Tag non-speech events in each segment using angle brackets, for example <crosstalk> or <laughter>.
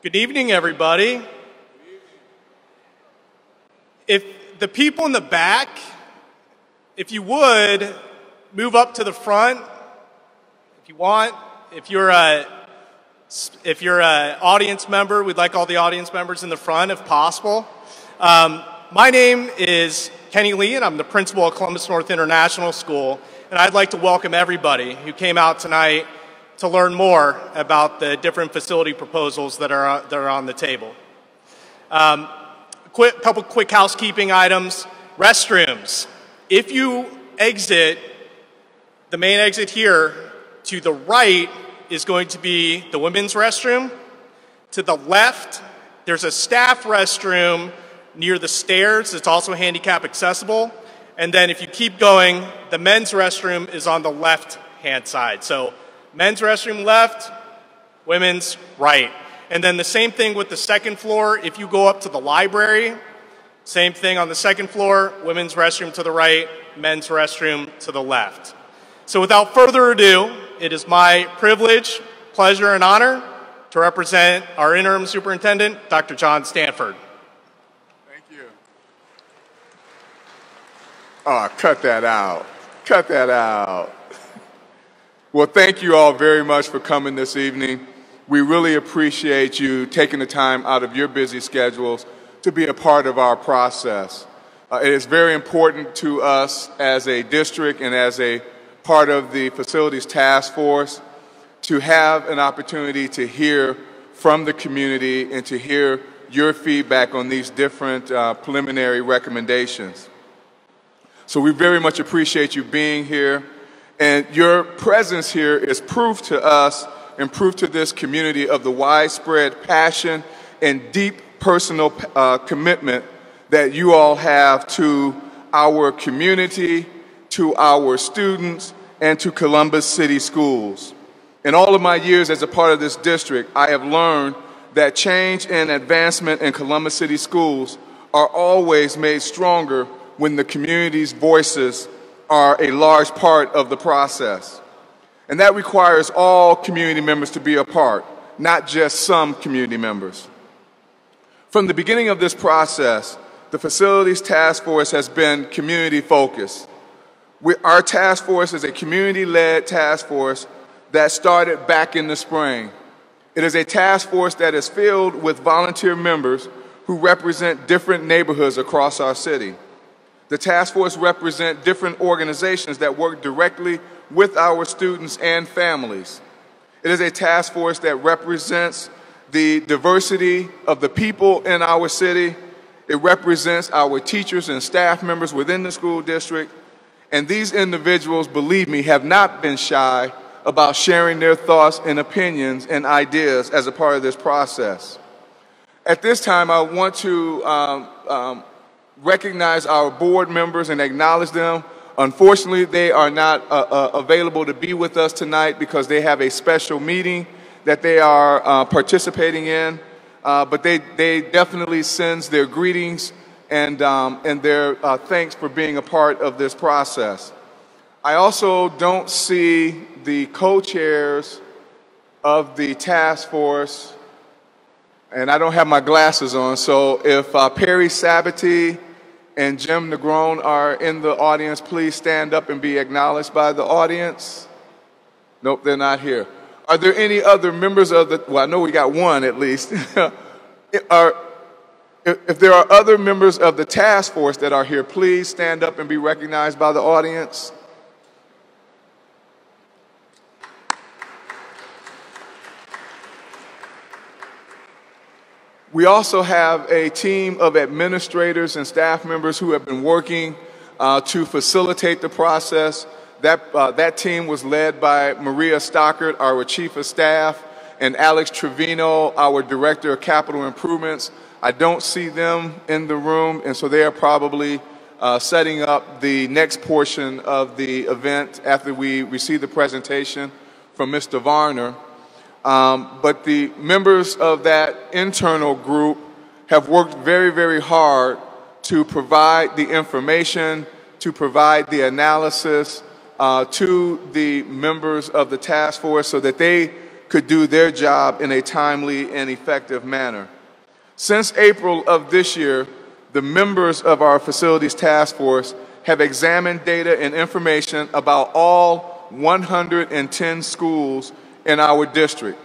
Good evening, everybody. If the people in the back, if you would, move up to the front if you want. If you're a if you're an audience member, we'd like all the audience members in the front if possible. Um, my name is Kenny Lee, and I'm the principal at Columbus North International School. And I'd like to welcome everybody who came out tonight to learn more about the different facility proposals that are, that are on the table. Um, quick, couple quick housekeeping items. Restrooms. If you exit the main exit here, to the right is going to be the women's restroom. To the left, there's a staff restroom near the stairs. It's also handicap accessible. And then if you keep going, the men's restroom is on the left hand side. So men's restroom left, women's right. And then the same thing with the second floor. If you go up to the library, same thing on the second floor, women's restroom to the right, men's restroom to the left. So without further ado, it is my privilege, pleasure, and honor to represent our interim superintendent, Dr. John Stanford. Thank you. Oh, cut that out. Cut that out. Well, thank you all very much for coming this evening. We really appreciate you taking the time out of your busy schedules to be a part of our process. Uh, it is very important to us as a district and as a part of the facilities task force to have an opportunity to hear from the community and to hear your feedback on these different uh, preliminary recommendations. So we very much appreciate you being here. And your presence here is proof to us and proof to this community of the widespread passion and deep personal uh, commitment that you all have to our community, to our students, and to Columbus City Schools. In all of my years as a part of this district, I have learned that change and advancement in Columbus City Schools are always made stronger when the community's voices are a large part of the process. And that requires all community members to be a part, not just some community members. From the beginning of this process, the Facilities Task Force has been community focused. We, our task force is a community-led task force that started back in the spring. It is a task force that is filled with volunteer members who represent different neighborhoods across our city. The task force represents different organizations that work directly with our students and families. It is a task force that represents the diversity of the people in our city. It represents our teachers and staff members within the school district. And these individuals, believe me, have not been shy about sharing their thoughts and opinions and ideas as a part of this process. At this time, I want to um, um, recognize our board members and acknowledge them. Unfortunately, they are not uh, uh, available to be with us tonight because they have a special meeting that they are uh, participating in. Uh, but they, they definitely sends their greetings and, um, and their uh, thanks for being a part of this process. I also don't see the co-chairs of the task force, and I don't have my glasses on, so if uh, Perry Sabati and Jim Negron are in the audience, please stand up and be acknowledged by the audience. Nope, they're not here. Are there any other members of the, well, I know we got one at least. <laughs> are, if there are other members of the task force that are here, please stand up and be recognized by the audience. We also have a team of administrators and staff members who have been working uh, to facilitate the process. That, uh, that team was led by Maria Stockert, our chief of staff, and Alex Trevino, our director of capital improvements. I don't see them in the room, and so they are probably uh, setting up the next portion of the event after we receive the presentation from Mr. Varner. Um, but the members of that internal group have worked very, very hard to provide the information, to provide the analysis uh, to the members of the task force so that they could do their job in a timely and effective manner. Since April of this year, the members of our facilities task force have examined data and information about all 110 schools in our district.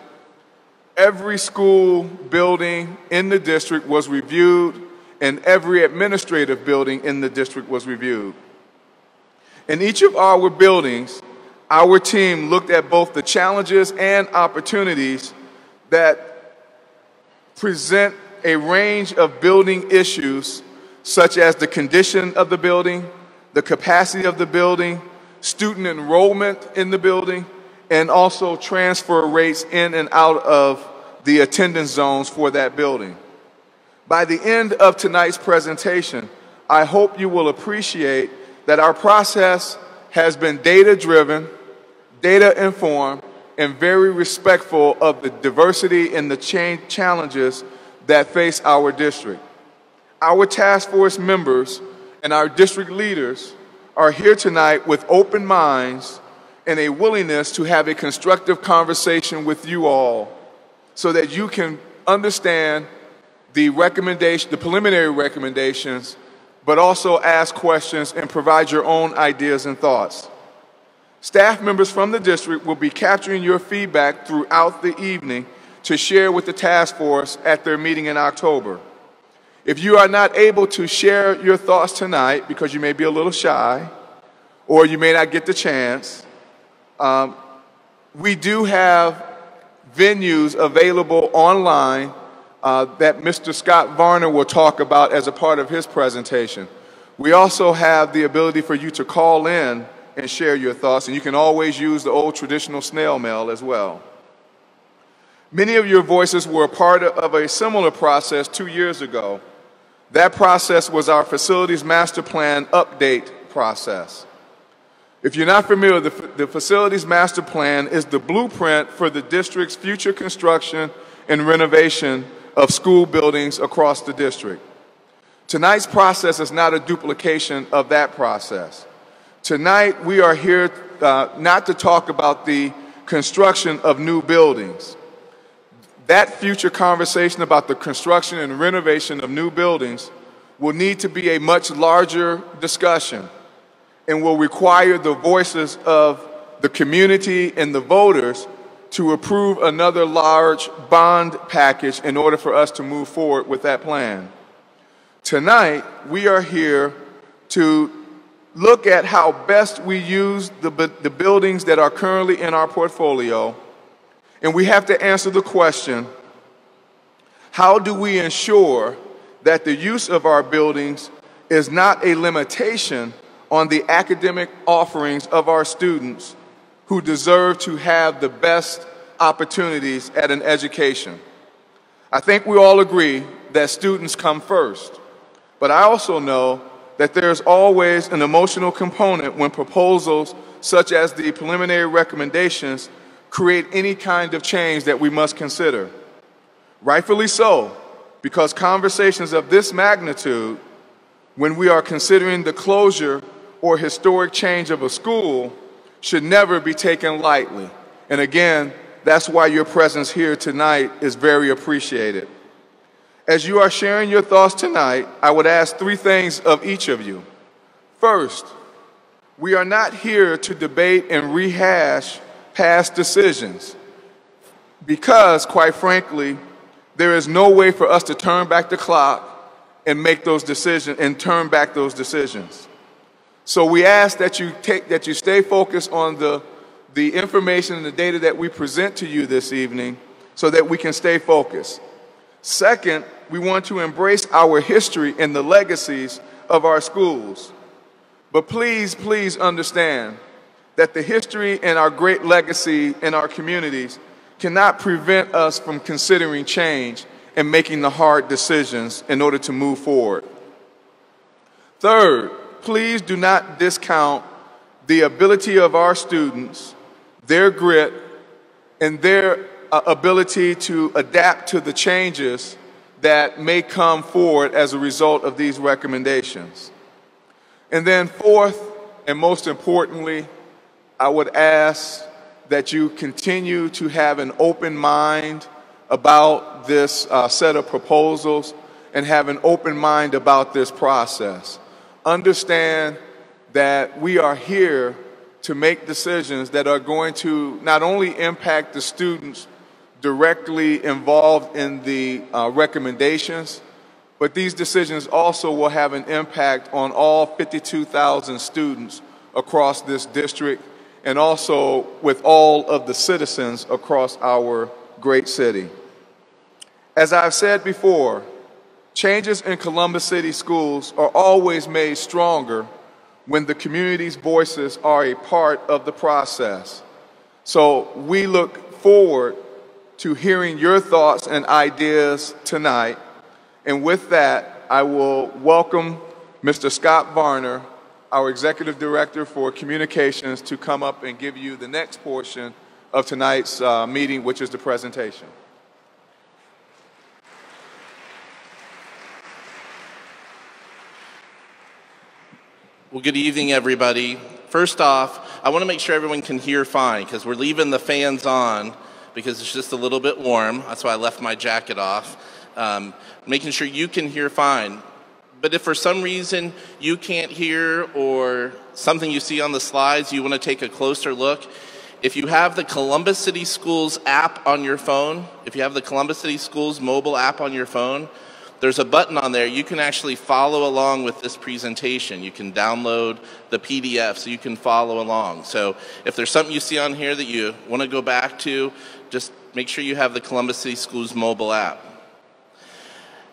Every school building in the district was reviewed, and every administrative building in the district was reviewed. In each of our buildings, our team looked at both the challenges and opportunities that present a range of building issues, such as the condition of the building, the capacity of the building, student enrollment in the building, and also transfer rates in and out of the attendance zones for that building. By the end of tonight's presentation, I hope you will appreciate that our process has been data driven, data informed, and very respectful of the diversity and the challenges that face our district. Our task force members and our district leaders are here tonight with open minds and a willingness to have a constructive conversation with you all so that you can understand the recommendation, the preliminary recommendations, but also ask questions and provide your own ideas and thoughts. Staff members from the district will be capturing your feedback throughout the evening to share with the task force at their meeting in October. If you are not able to share your thoughts tonight because you may be a little shy or you may not get the chance, um, we do have venues available online uh, that Mr. Scott Varner will talk about as a part of his presentation. We also have the ability for you to call in and share your thoughts, and you can always use the old traditional snail mail as well. Many of your voices were a part of a similar process two years ago that process was our facilities master plan update process. If you're not familiar, the, the facilities master plan is the blueprint for the district's future construction and renovation of school buildings across the district. Tonight's process is not a duplication of that process. Tonight, we are here uh, not to talk about the construction of new buildings that future conversation about the construction and renovation of new buildings will need to be a much larger discussion and will require the voices of the community and the voters to approve another large bond package in order for us to move forward with that plan. Tonight, we are here to look at how best we use the, the buildings that are currently in our portfolio and we have to answer the question how do we ensure that the use of our buildings is not a limitation on the academic offerings of our students who deserve to have the best opportunities at an education? I think we all agree that students come first, but I also know that there's always an emotional component when proposals such as the preliminary recommendations create any kind of change that we must consider. Rightfully so, because conversations of this magnitude, when we are considering the closure or historic change of a school, should never be taken lightly. And again, that's why your presence here tonight is very appreciated. As you are sharing your thoughts tonight, I would ask three things of each of you. First, we are not here to debate and rehash past decisions. Because, quite frankly, there is no way for us to turn back the clock and make those decisions and turn back those decisions. So we ask that you take that you stay focused on the the information and the data that we present to you this evening so that we can stay focused. Second, we want to embrace our history and the legacies of our schools. But please, please understand that the history and our great legacy in our communities cannot prevent us from considering change and making the hard decisions in order to move forward. Third, please do not discount the ability of our students, their grit, and their uh, ability to adapt to the changes that may come forward as a result of these recommendations. And then fourth, and most importantly, I would ask that you continue to have an open mind about this uh, set of proposals and have an open mind about this process. Understand that we are here to make decisions that are going to not only impact the students directly involved in the uh, recommendations, but these decisions also will have an impact on all 52,000 students across this district and also with all of the citizens across our great city. As I've said before, changes in Columbus City schools are always made stronger when the community's voices are a part of the process. So we look forward to hearing your thoughts and ideas tonight. And with that, I will welcome Mr. Scott Varner, our Executive Director for Communications, to come up and give you the next portion of tonight's uh, meeting, which is the presentation. Well, good evening, everybody. First off, I want to make sure everyone can hear fine because we're leaving the fans on because it's just a little bit warm. That's why I left my jacket off. Um, making sure you can hear fine. But if for some reason you can't hear or something you see on the slides, you want to take a closer look, if you have the Columbus City Schools app on your phone, if you have the Columbus City Schools mobile app on your phone, there's a button on there. You can actually follow along with this presentation. You can download the PDF so you can follow along. So if there's something you see on here that you want to go back to, just make sure you have the Columbus City Schools mobile app.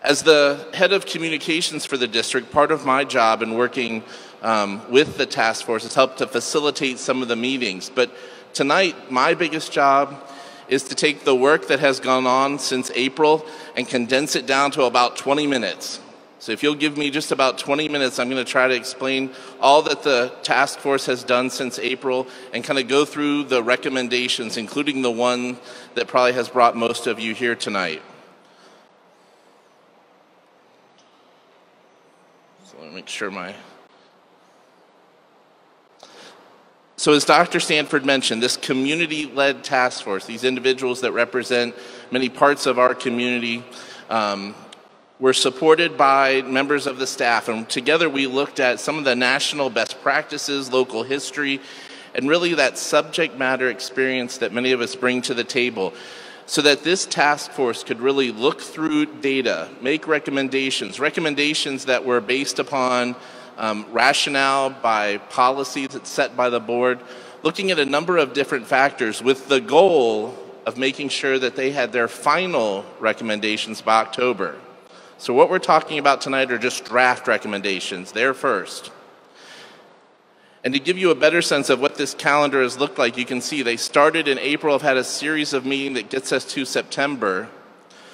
As the head of communications for the district, part of my job in working um, with the task force has helped to facilitate some of the meetings. But tonight, my biggest job is to take the work that has gone on since April and condense it down to about 20 minutes. So if you'll give me just about 20 minutes, I'm going to try to explain all that the task force has done since April and kind of go through the recommendations, including the one that probably has brought most of you here tonight. So let me make sure my So, as Dr. Stanford mentioned, this community led task force, these individuals that represent many parts of our community, um, were supported by members of the staff. And together we looked at some of the national best practices, local history, and really that subject matter experience that many of us bring to the table so that this task force could really look through data, make recommendations, recommendations that were based upon um, rationale by policies that's set by the board, looking at a number of different factors with the goal of making sure that they had their final recommendations by October. So, what we're talking about tonight are just draft recommendations, they're first. And to give you a better sense of what this calendar has looked like, you can see they started in April, have had a series of meetings that gets us to September.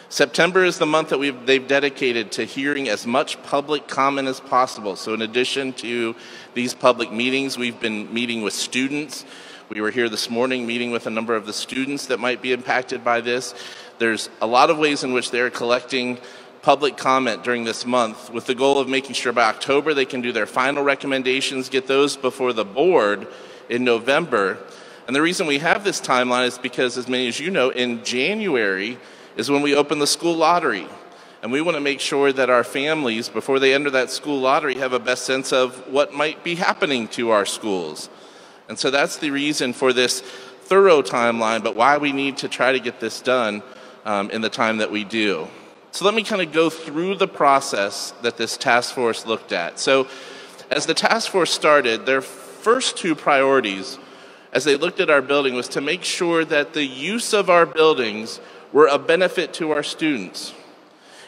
September is the month that we've, they've dedicated to hearing as much public comment as possible. So, in addition to these public meetings, we've been meeting with students. We were here this morning meeting with a number of the students that might be impacted by this. There's a lot of ways in which they're collecting public comment during this month with the goal of making sure by October they can do their final recommendations, get those before the board in November. And the reason we have this timeline is because, as many as you know, in January, is when we open the school lottery. And we want to make sure that our families, before they enter that school lottery, have a best sense of what might be happening to our schools. And so that's the reason for this thorough timeline, but why we need to try to get this done um, in the time that we do. So let me kind of go through the process that this task force looked at. So, as the task force started, their first two priorities as they looked at our building was to make sure that the use of our buildings were a benefit to our students.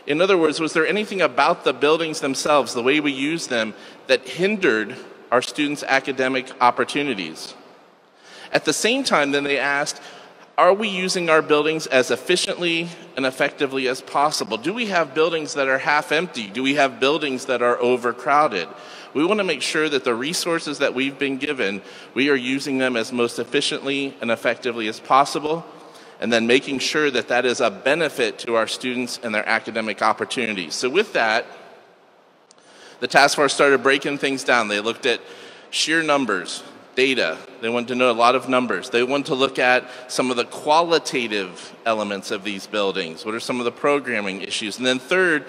In other words, was there anything about the buildings themselves, the way we use them, that hindered our students' academic opportunities? At the same time, then they asked, are we using our buildings as efficiently and effectively as possible? Do we have buildings that are half empty? Do we have buildings that are overcrowded? We want to make sure that the resources that we've been given, we are using them as most efficiently and effectively as possible and then making sure that that is a benefit to our students and their academic opportunities. So, with that, the task force started breaking things down. They looked at sheer numbers, data. They wanted to know a lot of numbers. They wanted to look at some of the qualitative elements of these buildings. What are some of the programming issues? And then third,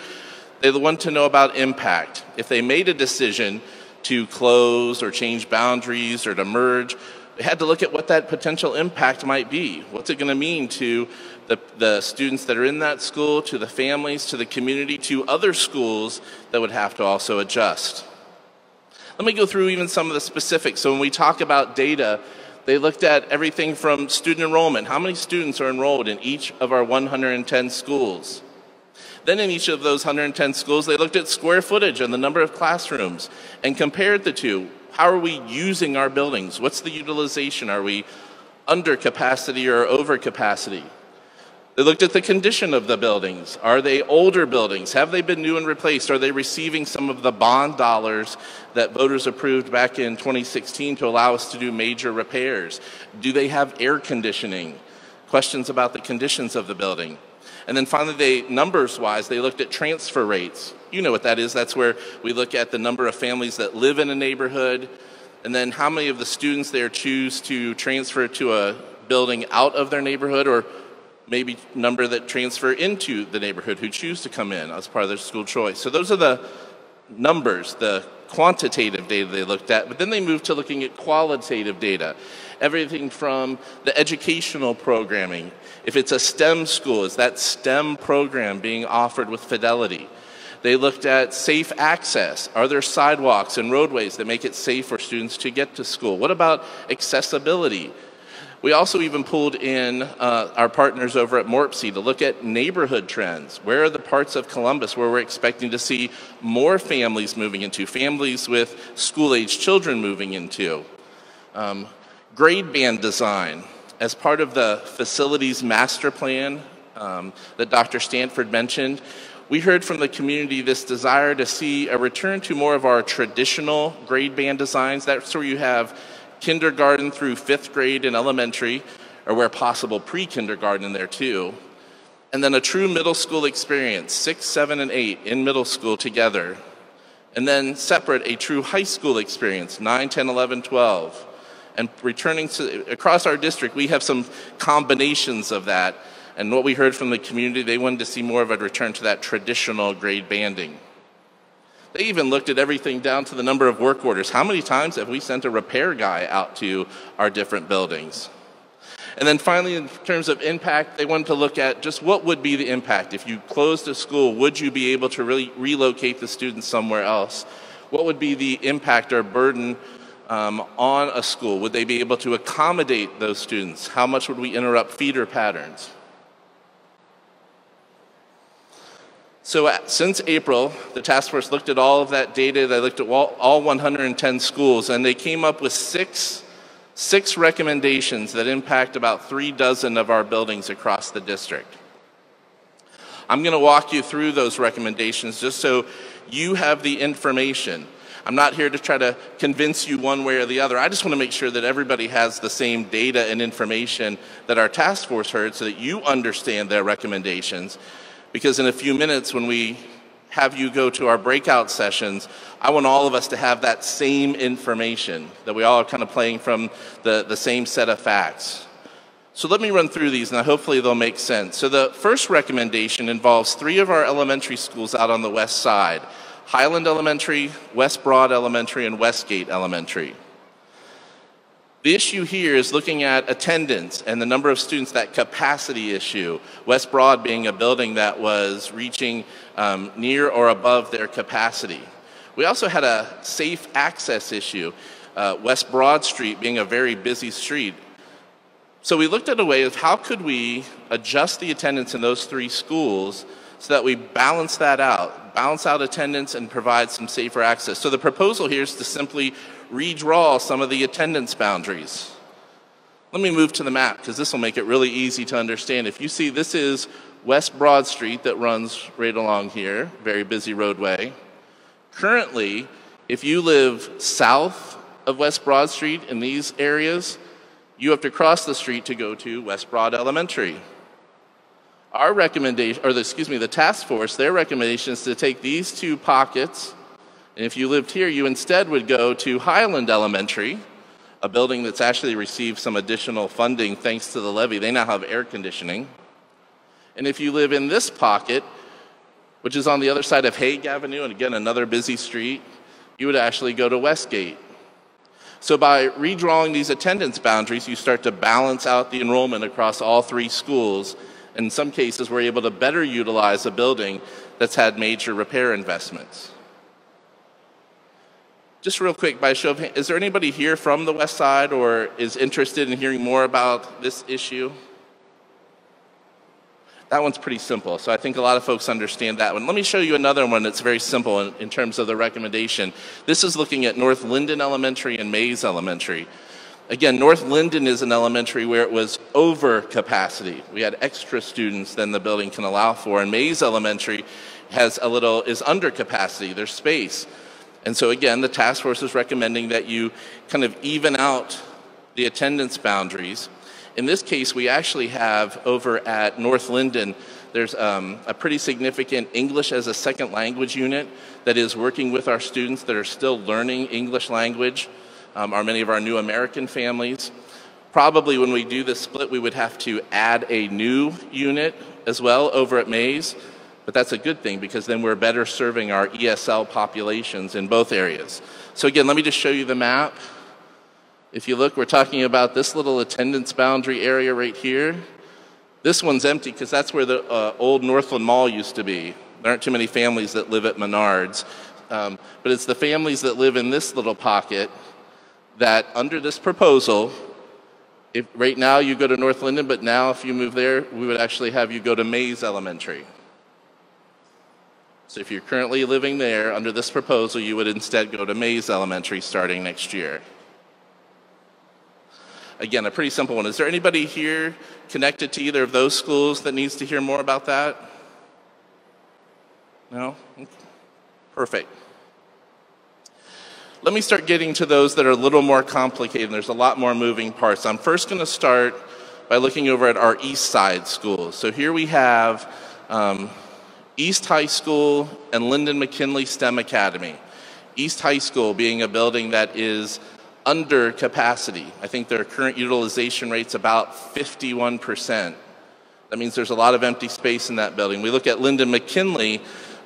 they wanted to know about impact. If they made a decision to close or change boundaries or to merge, had to look at what that potential impact might be. What's it going to mean to the, the students that are in that school, to the families, to the community, to other schools that would have to also adjust? Let me go through even some of the specifics. So when we talk about data, they looked at everything from student enrollment. How many students are enrolled in each of our 110 schools? Then in each of those 110 schools, they looked at square footage and the number of classrooms and compared the two. How are we using our buildings? What's the utilization? Are we under capacity or over capacity? They looked at the condition of the buildings. Are they older buildings? Have they been new and replaced? Are they receiving some of the bond dollars that voters approved back in 2016 to allow us to do major repairs? Do they have air conditioning? Questions about the conditions of the building. And then finally, they numbers wise, they looked at transfer rates. You know what that is. That's where we look at the number of families that live in a neighborhood, and then how many of the students there choose to transfer to a building out of their neighborhood, or maybe number that transfer into the neighborhood who choose to come in as part of their school choice. So those are the numbers, the quantitative data they looked at, but then they moved to looking at qualitative data. Everything from the educational programming. If it's a STEM school, is that STEM program being offered with fidelity? They looked at safe access. Are there sidewalks and roadways that make it safe for students to get to school? What about accessibility? We also even pulled in uh, our partners over at MORPC to look at neighborhood trends. Where are the parts of Columbus where we're expecting to see more families moving into, families with school age children moving into? Um, grade band design. As part of the facilities master plan um, that Dr. Stanford mentioned, we heard from the community this desire to see a return to more of our traditional grade band designs. That's where you have kindergarten through fifth grade in elementary, or where possible pre kindergarten in there too. And then a true middle school experience, six, seven, and eight in middle school together. And then separate a true high school experience, 9, 10, 11, 12. And returning to across our district, we have some combinations of that and what we heard from the community, they wanted to see more of a return to that traditional grade banding. They even looked at everything down to the number of work orders. How many times have we sent a repair guy out to our different buildings? And then finally, in terms of impact, they wanted to look at just what would be the impact. If you closed a school, would you be able to really relocate the students somewhere else? What would be the impact or burden um, on a school? Would they be able to accommodate those students? How much would we interrupt feeder patterns? So uh, since April, the task force looked at all of that data. They looked at all, all 110 schools, and they came up with six, six recommendations that impact about three dozen of our buildings across the district. I'm going to walk you through those recommendations just so you have the information. I'm not here to try to convince you one way or the other. I just want to make sure that everybody has the same data and information that our task force heard so that you understand their recommendations because in a few minutes, when we have you go to our breakout sessions, I want all of us to have that same information, that we all are kind of playing from the, the same set of facts. So let me run through these and hopefully they'll make sense. So the first recommendation involves three of our elementary schools out on the west side Highland Elementary, West Broad Elementary, and Westgate Elementary. The issue here is looking at attendance and the number of students, that capacity issue. West Broad being a building that was reaching um, near or above their capacity. We also had a safe access issue. Uh, West Broad Street being a very busy street. So we looked at a way of how could we adjust the attendance in those three schools so that we balance that out, balance out attendance and provide some safer access. So the proposal here is to simply redraw some of the attendance boundaries. Let me move to the map because this will make it really easy to understand. If you see, this is West Broad Street that runs right along here, very busy roadway. Currently, if you live south of West Broad Street in these areas, you have to cross the street to go to West Broad Elementary. Our recommendation, or the, excuse me, the task force, their recommendation is to take these two pockets, and if you lived here, you instead would go to Highland Elementary, a building that's actually received some additional funding thanks to the levy. They now have air conditioning. And if you live in this pocket, which is on the other side of Hague Avenue, and again, another busy street, you would actually go to Westgate. So by redrawing these attendance boundaries, you start to balance out the enrollment across all three schools. In some cases, we're able to better utilize a building that's had major repair investments. Just real quick, by show of is there anybody here from the West Side or is interested in hearing more about this issue? That one's pretty simple, so I think a lot of folks understand that one. Let me show you another one that's very simple in, in terms of the recommendation. This is looking at North Linden Elementary and Maize Elementary. Again, North Linden is an elementary where it was over capacity. We had extra students than the building can allow for, and Maize Elementary has a little is under capacity. There's space. And so again, the task force is recommending that you kind of even out the attendance boundaries in this case, we actually have over at North Linden, there's um, a pretty significant English as a second language unit that is working with our students that are still learning English language, um, are many of our new American families. Probably when we do this split, we would have to add a new unit as well over at Maize, but that's a good thing because then we're better serving our ESL populations in both areas. So again, let me just show you the map. If you look, we're talking about this little attendance boundary area right here. This one's empty because that's where the uh, old Northland Mall used to be. There aren't too many families that live at Menards. Um, but it's the families that live in this little pocket that, under this proposal, if right now you go to North Linden, but now if you move there, we would actually have you go to Maize Elementary. So if you're currently living there, under this proposal, you would instead go to Maize Elementary starting next year. Again, a pretty simple one. Is there anybody here connected to either of those schools that needs to hear more about that? No? Perfect. Let me start getting to those that are a little more complicated. There's a lot more moving parts. I'm first going to start by looking over at our East Side schools. So here we have um, East High School and Linden McKinley STEM Academy. East High School being a building that is under capacity. I think their current utilization rate's about 51%. That means there's a lot of empty space in that building. We look at Linden McKinley,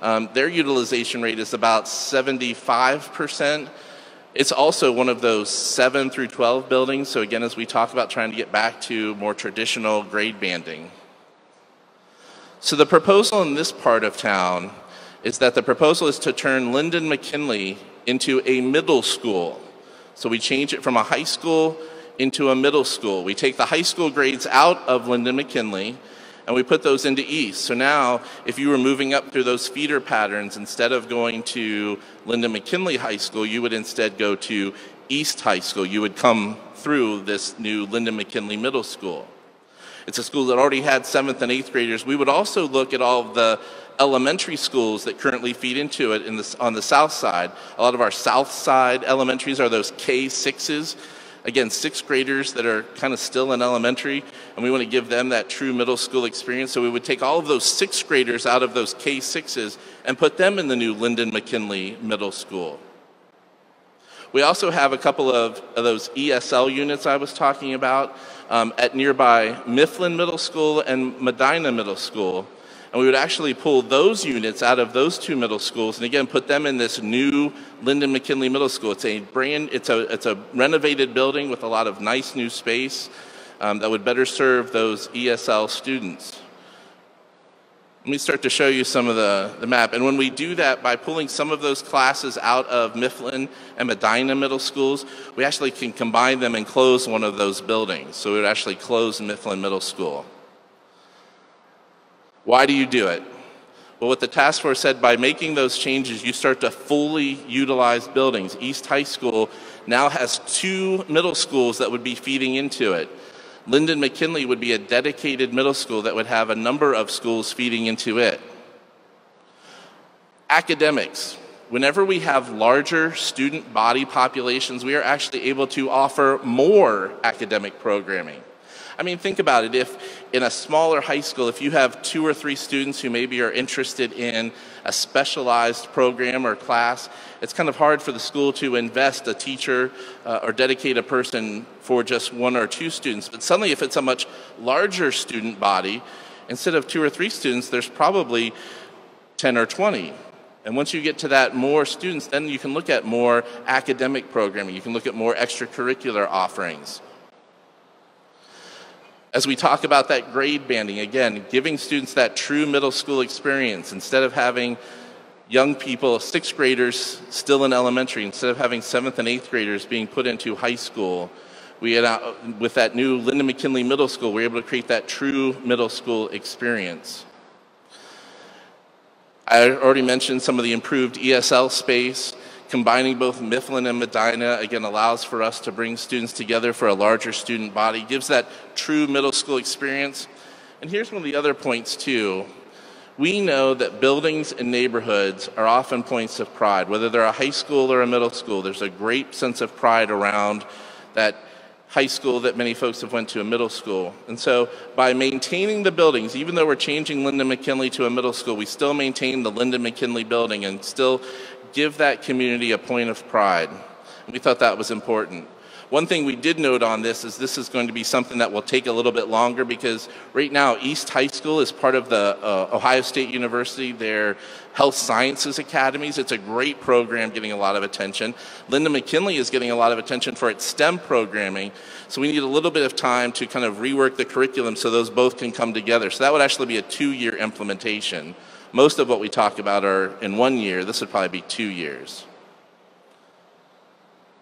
um, their utilization rate is about 75%. It's also one of those 7 through 12 buildings. So, again, as we talk about trying to get back to more traditional grade banding. So, the proposal in this part of town is that the proposal is to turn Linden McKinley into a middle school. So we change it from a high school into a middle school. We take the high school grades out of Linden McKinley and we put those into East. So now, if you were moving up through those feeder patterns, instead of going to Linden McKinley High School, you would instead go to East High School. You would come through this new Linden McKinley Middle School. It's a school that already had seventh and eighth graders. We would also look at all of the elementary schools that currently feed into it the, on the south side. A lot of our south side elementaries are those K6s. Again, sixth graders that are kind of still in elementary, and we want to give them that true middle school experience. So we would take all of those sixth graders out of those K6s and put them in the new Linden McKinley Middle School. We also have a couple of, of those ESL units I was talking about um, at nearby Mifflin Middle School and Medina Middle School. And we would actually pull those units out of those two middle schools and again put them in this new Linden McKinley Middle School. It's a brand, it's a, it's a renovated building with a lot of nice new space um, that would better serve those ESL students. Let me start to show you some of the, the map. And when we do that by pulling some of those classes out of Mifflin and Medina middle schools, we actually can combine them and close one of those buildings. So we would actually close Mifflin Middle School. Why do you do it? Well, what the task force said, by making those changes, you start to fully utilize buildings. East High School now has two middle schools that would be feeding into it. Linden McKinley would be a dedicated middle school that would have a number of schools feeding into it. Academics. Whenever we have larger student body populations, we are actually able to offer more academic programming. I mean, think about it. If in a smaller high school, if you have two or three students who maybe are interested in a specialized program or class, it's kind of hard for the school to invest a teacher uh, or dedicate a person for just one or two students. But suddenly, if it's a much larger student body, instead of two or three students, there's probably 10 or 20. And once you get to that more students, then you can look at more academic programming. You can look at more extracurricular offerings. As we talk about that grade banding, again, giving students that true middle school experience instead of having young people, sixth graders still in elementary, instead of having seventh and eighth graders being put into high school, we had, uh, with that new Linden McKinley Middle School, we were able to create that true middle school experience. I already mentioned some of the improved ESL space. Combining both Mifflin and Medina, again, allows for us to bring students together for a larger student body, gives that true middle school experience. And here's one of the other points, too. We know that buildings and neighborhoods are often points of pride. Whether they're a high school or a middle school, there's a great sense of pride around that high school that many folks have went to a middle school. And so by maintaining the buildings, even though we're changing Linden McKinley to a middle school, we still maintain the Linden McKinley building and still give that community a point of pride. We thought that was important. One thing we did note on this is this is going to be something that will take a little bit longer because right now East High School is part of the uh, Ohio State University, their health sciences academies. It's a great program getting a lot of attention. Linden McKinley is getting a lot of attention for its STEM programming. So we need a little bit of time to kind of rework the curriculum so those both can come together. So that would actually be a two year implementation. Most of what we talk about are in one year. This would probably be two years.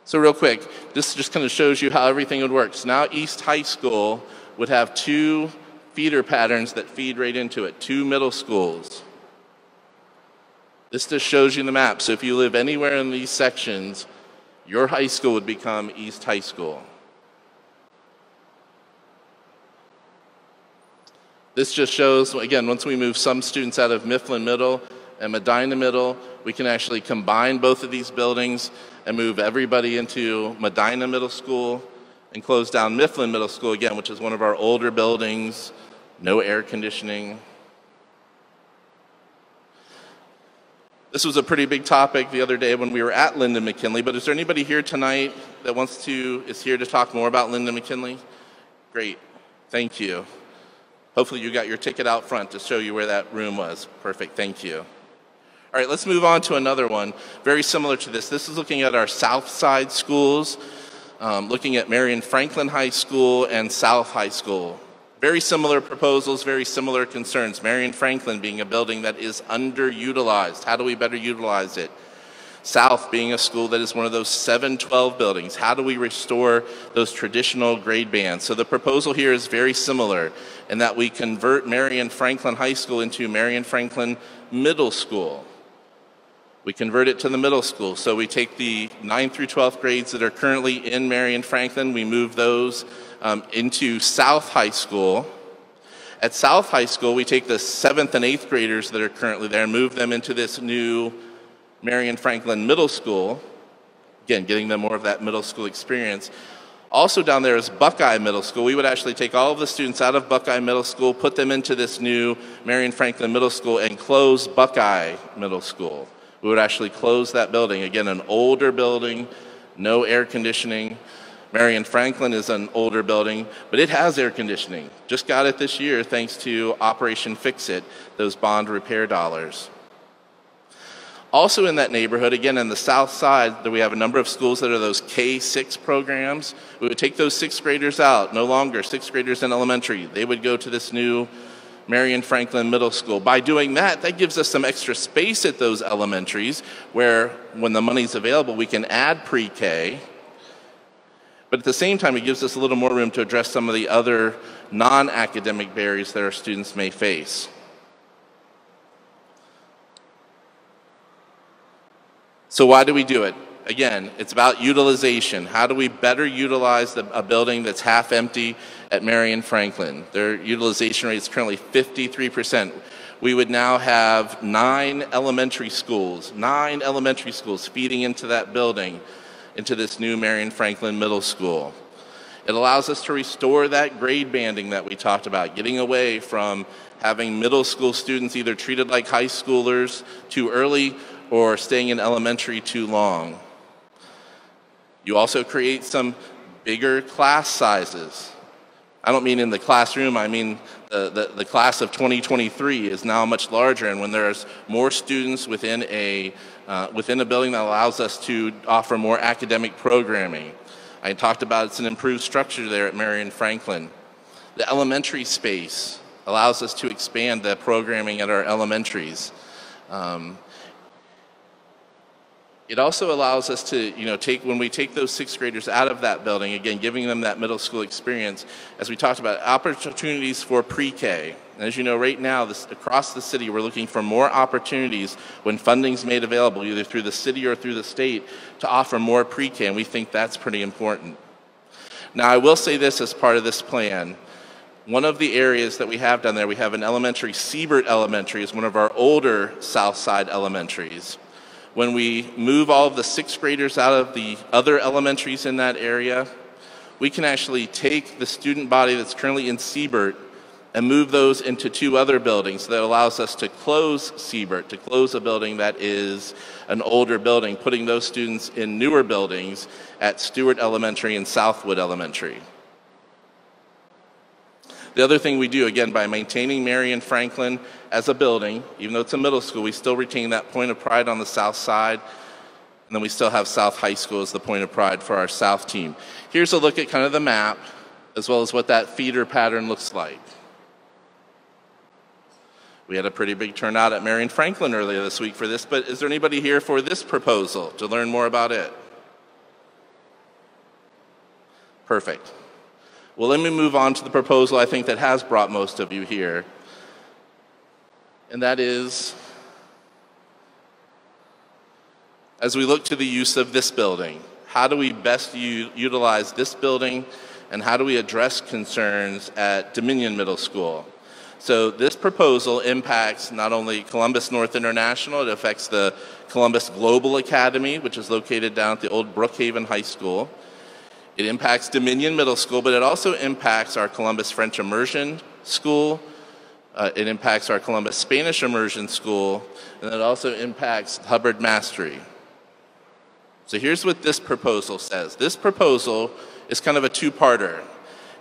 So, real quick, this just kind of shows you how everything would work. So, now East High School would have two feeder patterns that feed right into it, two middle schools. This just shows you the map. So, if you live anywhere in these sections, your high school would become East High School. This just shows, again, once we move some students out of Mifflin Middle and Medina Middle, we can actually combine both of these buildings and move everybody into Medina Middle School and close down Mifflin Middle School again, which is one of our older buildings, no air conditioning. This was a pretty big topic the other day when we were at Linden McKinley, but is there anybody here tonight that wants to, is here to talk more about Linden McKinley? Great, thank you. Hopefully you got your ticket out front to show you where that room was. Perfect, thank you. All right, let's move on to another one, very similar to this. This is looking at our South Side schools, um, looking at Marion Franklin High School and South High School. Very similar proposals, very similar concerns. Marion Franklin being a building that is underutilized. How do we better utilize it? South being a school that is one of those 712 buildings. How do we restore those traditional grade bands? So the proposal here is very similar in that we convert Marion Franklin High School into Marion Franklin Middle School. We convert it to the middle school. So we take the 9th through 12th grades that are currently in Marion Franklin, we move those um, into South High School. At South High School, we take the 7th and 8th graders that are currently there and move them into this new Marion Franklin Middle School. Again, getting them more of that middle school experience. Also down there is Buckeye Middle School. We would actually take all of the students out of Buckeye Middle School, put them into this new Marion Franklin Middle School, and close Buckeye Middle School. We would actually close that building. Again, an older building, no air conditioning. Marion Franklin is an older building, but it has air conditioning. Just got it this year thanks to Operation Fix It, those bond repair dollars. Also in that neighborhood, again in the south side, that we have a number of schools that are those K-6 programs. We would take those sixth graders out, no longer sixth graders in elementary. They would go to this new Marion Franklin Middle School. By doing that, that gives us some extra space at those elementaries where when the money's available, we can add pre-K. But at the same time, it gives us a little more room to address some of the other non-academic barriers that our students may face. So, why do we do it? Again, it's about utilization. How do we better utilize the, a building that's half empty at Marion Franklin? Their utilization rate is currently 53%. We would now have nine elementary schools, nine elementary schools feeding into that building, into this new Marion Franklin Middle School. It allows us to restore that grade banding that we talked about, getting away from having middle school students either treated like high schoolers too early or staying in elementary too long. You also create some bigger class sizes. I don't mean in the classroom, I mean the, the, the, class of 2023 is now much larger, and when there's more students within a, uh, within a building that allows us to offer more academic programming. I talked about it's an improved structure there at Marion Franklin. The elementary space allows us to expand the programming at our elementaries. Um, it also allows us to, you know, take when we take those sixth graders out of that building, again, giving them that middle school experience, as we talked about, opportunities for pre-K. And as you know, right now, this, across the city, we're looking for more opportunities when funding's made available, either through the city or through the state, to offer more pre-K, and we think that's pretty important. Now, I will say this as part of this plan. One of the areas that we have down there, we have an elementary, Siebert Elementary is one of our older South Side elementaries when we move all of the sixth graders out of the other elementaries in that area, we can actually take the student body that's currently in Siebert and move those into two other buildings that allows us to close Siebert, to close a building that is an older building, putting those students in newer buildings at Stewart Elementary and Southwood Elementary. The other thing we do, again, by maintaining Marion Franklin as a building, even though it's a middle school, we still retain that point of pride on the south side. And then we still have South High School as the point of pride for our South team. Here's a look at kind of the map, as well as what that feeder pattern looks like. We had a pretty big turnout at Marion Franklin earlier this week for this, but is there anybody here for this proposal to learn more about it? Perfect. Well, let me move on to the proposal I think that has brought most of you here. And that is as we look to the use of this building, how do we best utilize this building and how do we address concerns at Dominion Middle School? So this proposal impacts not only Columbus North International, it affects the Columbus Global Academy, which is located down at the old Brookhaven High School. It impacts Dominion Middle School, but it also impacts our Columbus French Immersion School. Uh, it impacts our Columbus Spanish Immersion School, and it also impacts Hubbard Mastery. So here's what this proposal says. This proposal is kind of a two-parter.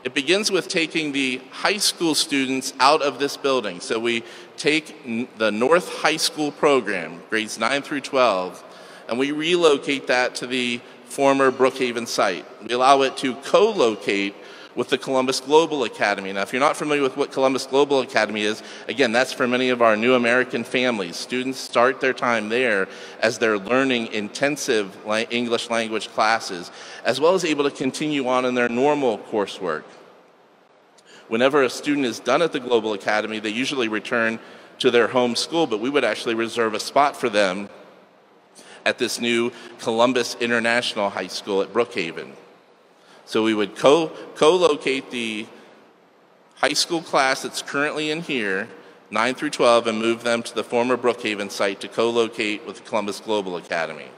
It begins with taking the high school students out of this building. So we take the North High School program, grades 9 through 12, and we relocate that to the former Brookhaven site. We allow it to co-locate with the Columbus Global Academy. Now, if you're not familiar with what Columbus Global Academy is, again, that's for many of our new American families. Students start their time there as they're learning intensive English language classes, as well as able to continue on in their normal coursework. Whenever a student is done at the Global Academy, they usually return to their home school, but we would actually reserve a spot for them at this new Columbus International High School at Brookhaven. So we would co, co-locate the high school class that's currently in here, 9 through 12, and move them to the former Brookhaven site to co-locate with Columbus Global Academy.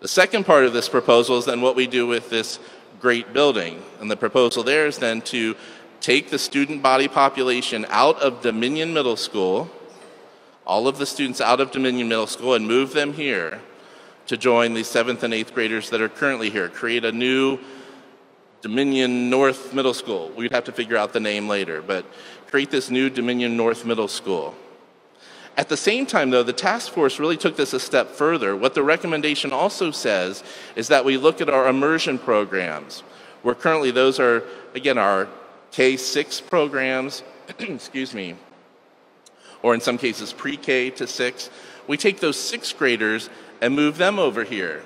The second part of this proposal is then what we do with this great building. And the proposal there is then to take the student body population out of Dominion Middle School all of the students out of Dominion Middle School and move them here to join the seventh and eighth graders that are currently here. Create a new Dominion North Middle School. We'd have to figure out the name later, but create this new Dominion North Middle School. At the same time, though, the task force really took this a step further. What the recommendation also says is that we look at our immersion programs, where currently those are, again, our K 6 programs, <clears throat> excuse me, or in some cases pre K to six, we take those sixth graders and move them over here.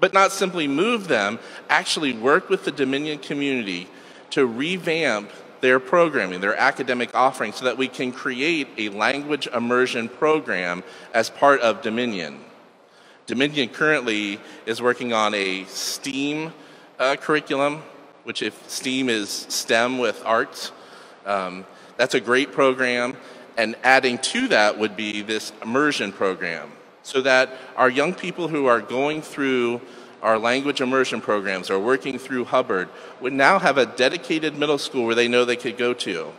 But not simply move them, actually work with the Dominion community to revamp their programming, their academic offerings, so that we can create a language immersion program as part of Dominion. Dominion currently is working on a STEAM uh, curriculum, which if STEAM is STEM with arts, um, that's a great program. And adding to that would be this immersion program so that our young people who are going through our language immersion programs, or working through Hubbard, would now have a dedicated middle school where they know they could go to.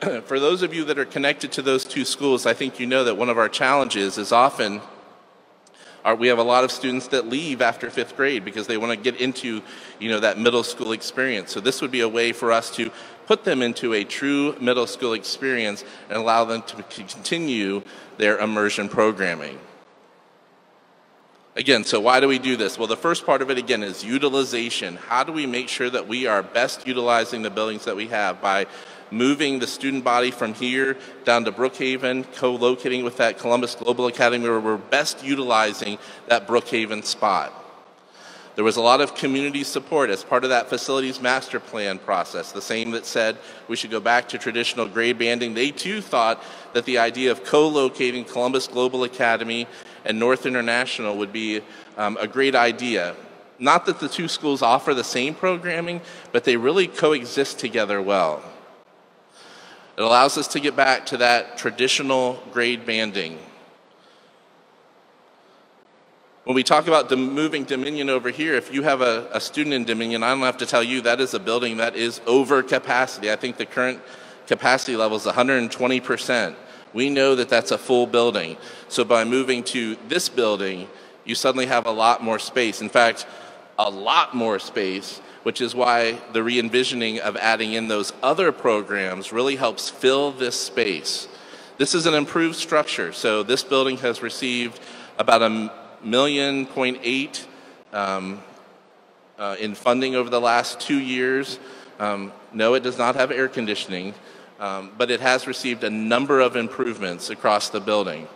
<clears throat> For those of you that are connected to those two schools, I think you know that one of our challenges is often our, we have a lot of students that leave after fifth grade because they want to get into you know, that middle school experience. So this would be a way for us to put them into a true middle school experience and allow them to continue their immersion programming. Again, so why do we do this? Well, the first part of it, again, is utilization. How do we make sure that we are best utilizing the buildings that we have by moving the student body from here down to Brookhaven, co-locating with that Columbus Global Academy where we're best utilizing that Brookhaven spot. There was a lot of community support as part of that facilities master plan process, the same that said we should go back to traditional grade banding. They too thought that the idea of co-locating Columbus Global Academy and North International would be um, a great idea. Not that the two schools offer the same programming, but they really coexist together well. It allows us to get back to that traditional grade banding. When we talk about moving Dominion over here, if you have a, a, student in Dominion, I don't have to tell you that is a building that is over capacity. I think the current capacity level is 120%. We know that that's a full building. So by moving to this building, you suddenly have a lot more space. In fact, a lot more space which is why the re envisioning of adding in those other programs really helps fill this space. This is an improved structure, so this building has received about a million point eight um, uh, in funding over the last two years. Um, no, it does not have air conditioning, um, but it has received a number of improvements across the building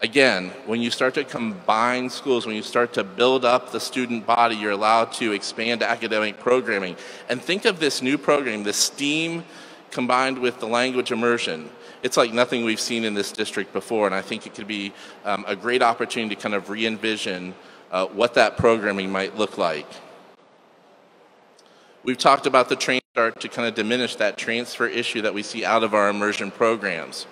again, when you start to combine schools, when you start to build up the student body, you're allowed to expand academic programming. And think of this new program, the STEAM combined with the language immersion. It's like nothing we've seen in this district before, and I think it could be um, a great opportunity to kind of re envision uh, what that programming might look like. We've talked about the train start to kind of diminish that transfer issue that we see out of our immersion programs.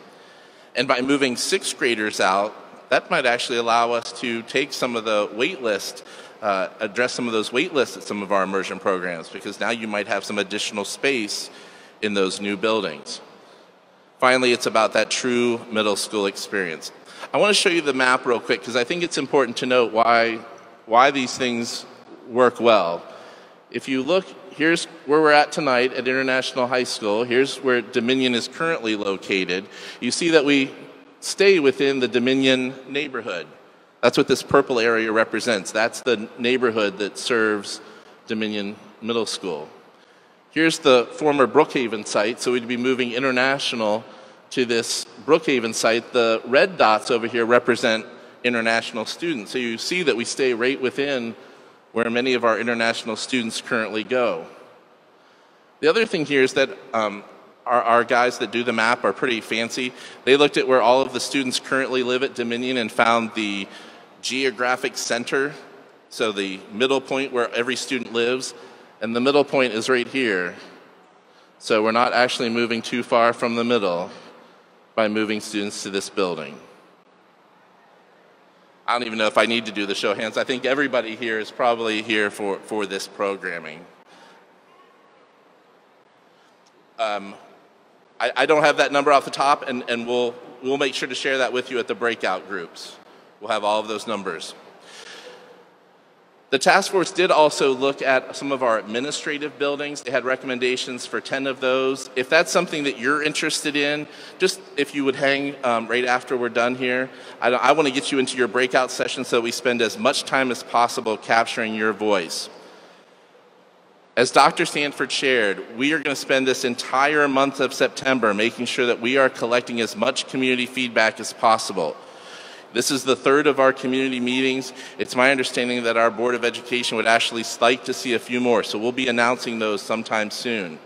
And by moving sixth graders out, that might actually allow us to take some of the wait list, uh, address some of those wait lists at some of our immersion programs, because now you might have some additional space in those new buildings. Finally, it's about that true middle school experience. I want to show you the map real quick because I think it's important to note why, why these things work well. If you look, here's where we're at tonight at International High School. Here's where Dominion is currently located. You see that we stay within the Dominion neighborhood. That's what this purple area represents. That's the neighborhood that serves Dominion Middle School. Here's the former Brookhaven site, so we'd be moving international to this Brookhaven site. The red dots over here represent international students. So you see that we stay right within where many of our international students currently go. The other thing here is that um, our, our, guys that do the map are pretty fancy. They looked at where all of the students currently live at Dominion and found the geographic center, so the middle point where every student lives, and the middle point is right here. So we're not actually moving too far from the middle by moving students to this building. I don't even know if I need to do the show of hands. I think everybody here is probably here for, for this programming. Um, I, I, don't have that number off the top, and, and we'll, we'll make sure to share that with you at the breakout groups. We'll have all of those numbers. The task force did also look at some of our administrative buildings. They had recommendations for 10 of those. If that's something that you're interested in, just if you would hang um, right after we're done here, I, I want to get you into your breakout session so we spend as much time as possible capturing your voice. As Dr. Stanford shared, we are going to spend this entire month of September making sure that we are collecting as much community feedback as possible. This is the third of our community meetings. It's my understanding that our Board of Education would actually like to see a few more, so we'll be announcing those sometime soon.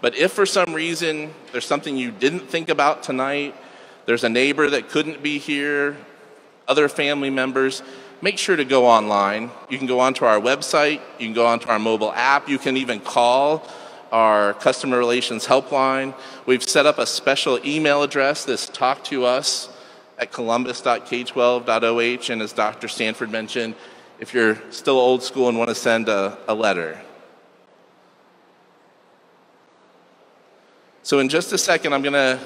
But if for some reason there's something you didn't think about tonight, there's a neighbor that couldn't be here, other family members, make sure to go online. You can go onto our website, you can go onto our mobile app, you can even call our customer relations helpline. We've set up a special email address that's talk to us at columbus.k12.oh. And as Dr. Stanford mentioned, if you're still old school and want to send a, a letter. So, in just a second, I'm going to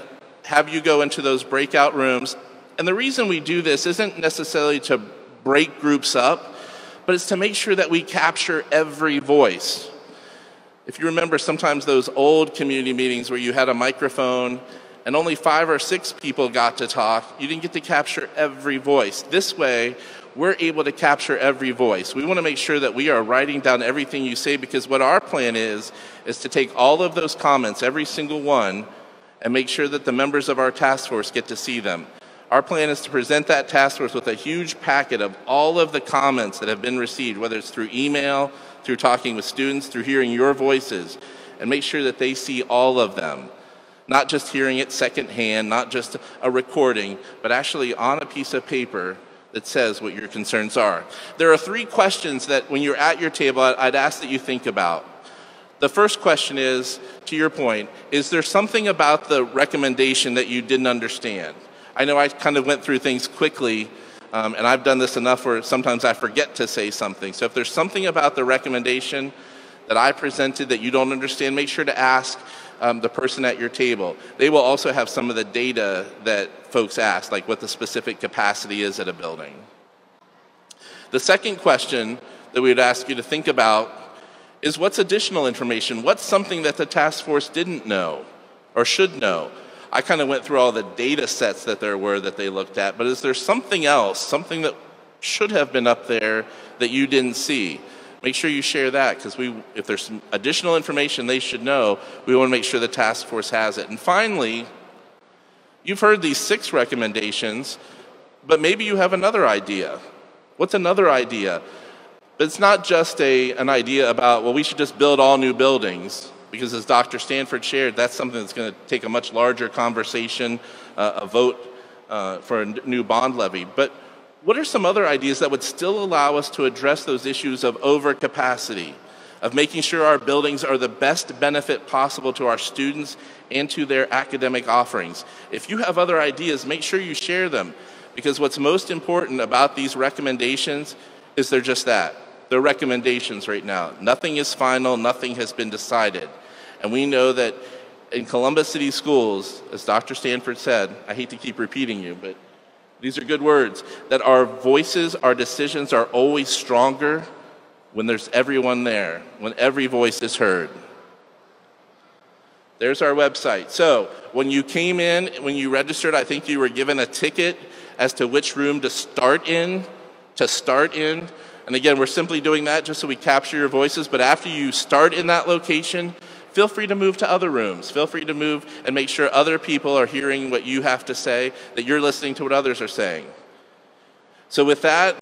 have you go into those breakout rooms. And the reason we do this isn't necessarily to break groups up, but it's to make sure that we capture every voice. If you remember sometimes those old community meetings where you had a microphone and only five or six people got to talk, you didn't get to capture every voice. This way, we're able to capture every voice. We want to make sure that we are writing down everything you say because what our plan is, is to take all of those comments, every single one, and make sure that the members of our task force get to see them. Our plan is to present that task force with a huge packet of all of the comments that have been received, whether it's through email, through talking with students, through hearing your voices, and make sure that they see all of them. Not just hearing it secondhand, not just a recording, but actually on a piece of paper that says what your concerns are. There are three questions that when you're at your table, I'd ask that you think about. The first question is, to your point, is there something about the recommendation that you didn't understand? I know I kind of went through things quickly, um, and I've done this enough where sometimes I forget to say something. So if there's something about the recommendation that I presented that you don't understand, make sure to ask um, the person at your table. They will also have some of the data that folks ask, like what the specific capacity is at a building. The second question that we would ask you to think about is what's additional information? What's something that the task force didn't know or should know? I kind of went through all the data sets that there were that they looked at, but is there something else, something that should have been up there that you didn't see? Make sure you share that because we, if there's some additional information they should know, we want to make sure the task force has it. And finally, you've heard these six recommendations, but maybe you have another idea. What's another idea? But it's not just a, an idea about, well, we should just build all new buildings, because as Dr. Stanford shared, that's something that's going to take a much larger conversation, uh, a vote uh, for a new bond levy. But what are some other ideas that would still allow us to address those issues of overcapacity, of making sure our buildings are the best benefit possible to our students and to their academic offerings? If you have other ideas, make sure you share them because what's most important about these recommendations is they're just that. They're recommendations right now. Nothing is final, nothing has been decided. And we know that in Columbus City Schools, as Dr. Stanford said, I hate to keep repeating you, but these are good words. That our voices, our decisions are always stronger when there's everyone there, when every voice is heard. There's our website. So, when you came in, when you registered, I think you were given a ticket as to which room to start in, to start in. And again, we're simply doing that just so we capture your voices. But after you start in that location, feel free to move to other rooms. Feel free to move and make sure other people are hearing what you have to say, that you're listening to what others are saying. So, with that,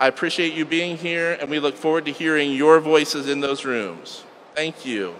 I appreciate you being here, and we look forward to hearing your voices in those rooms. Thank you.